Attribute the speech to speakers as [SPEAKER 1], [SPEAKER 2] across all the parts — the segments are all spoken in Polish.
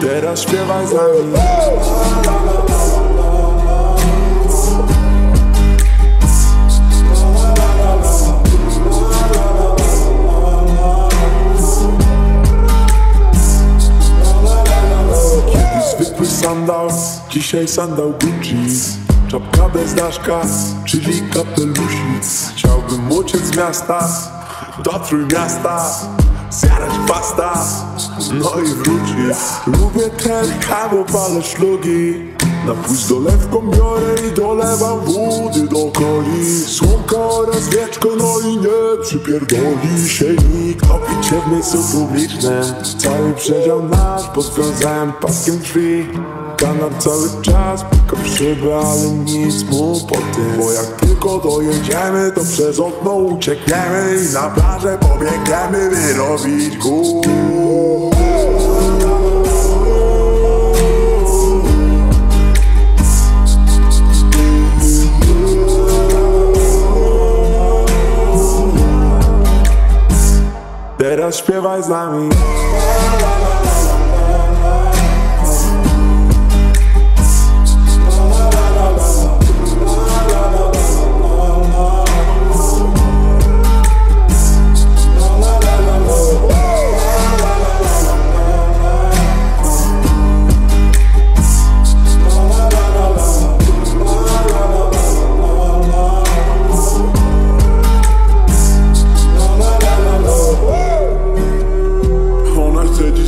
[SPEAKER 1] Teraz śpiewaj z nami zwykły sandał, dzisiaj sandał Gucci. Czapka bez daszka, czyli kapelusik. Chciałbym uciec z miasta, do trójmiasta. Zjarać pasta, no i wrócić Lubię ten kawał, palę szlugi. Na pójść dolewką biorę i dolewam wody do coli Słomka oraz wieczko, no i nie przypierdoli się nikt. O picie w miejscu publicznym Cały przedział nasz podwiązałem paskiem drzwi Kanał cały czas szybę, ale nic mu po tym. Bo jak tylko dojedziemy, to przez okno uciekniemy I na plażę pobiegniemy wyrobić gór Teraz śpiewaj z nami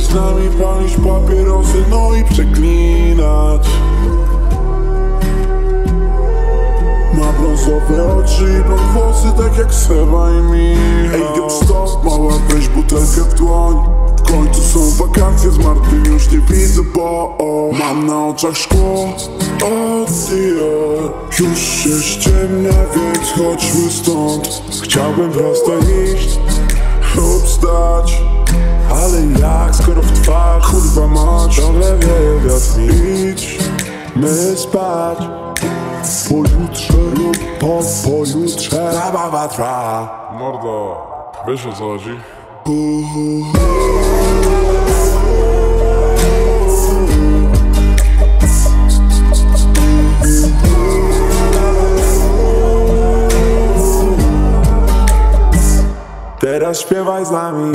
[SPEAKER 1] z nami palić papierosy, no i przeklinać. Ma brązowe oczy i blond włosy, tak jak Seba i mi Ej, get stop, mała, weź butelkę w dłoń. W końcu są wakacje, z martwym już nie widzę, bo o, Mam na oczach szkło, o dear Już się ściemnia, więc chodźmy stąd. Chciałbym prosto iść lub stać ale jak, skoro w twarz Kurwa mać, ciągle wieje wiatr Idź, my spać. Pojutrze lub po pojutrze. Zabawa trwa.
[SPEAKER 2] Mordo, wiesz o co chodzi?
[SPEAKER 1] Teraz śpiewaj z nami